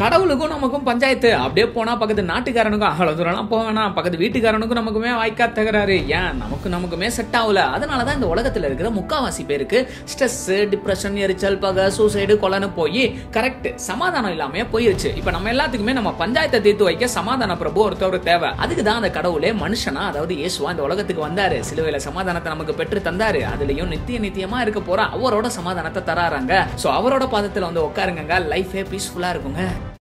கடவுளுக்கும் நமக்கும் பஞ்சாயத்து. அப்படியே போனால் பக்கத்து நாட்டுக்காரனுக்கும் அவ்வளோ தூரம்லாம் போக வேணாம். பக்கத்து வீட்டுக்காரனுக்கும் நமக்குமே வாய்க்கா தகராறு. ஏன்? நமக்கு நமக்குமே செட் ஆகல. அதனால தான் இந்த உலகத்தில் இருக்கிற முக்காவாசி பேருக்கு ஸ்ட்ரெஸ்ஸு டிப்ரெஷன் எரிச்சல் பகை சூசைடு கொலைன்னு போய் கரெக்ட் சமாதானம் இல்லாம போயிருச்சு. இப்போ நம்ம எல்லாத்துக்குமே நம்ம பஞ்சாயத்தை தீர்த்து வைக்க சமாதான பிரபு ஒருத்தவர் தேவை. அதுக்கு தான் அந்த கடவுளே மனுஷனா அதாவது இயேசுவா இந்த உலகத்துக்கு வந்தாரு. சிலுவையில சமாதானத்தை நமக்கு பெற்று தந்தாரு. அதுலயும் நித்திய நித்தியமா இருக்க போற. அவரோட சமாதானத்தை தராறாங்க ஸோ அவரோட பாதத்தில் வந்து உட்காருங்க லைஃபே பீஸ்ஃபுல்லா இருக்குங்க.